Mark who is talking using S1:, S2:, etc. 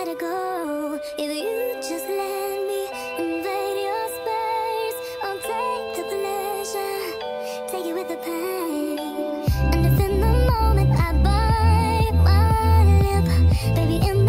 S1: let it go. If you just let me invade your space, I'll take the pleasure, take it with the pain. And if in the moment I bite my lip, baby, in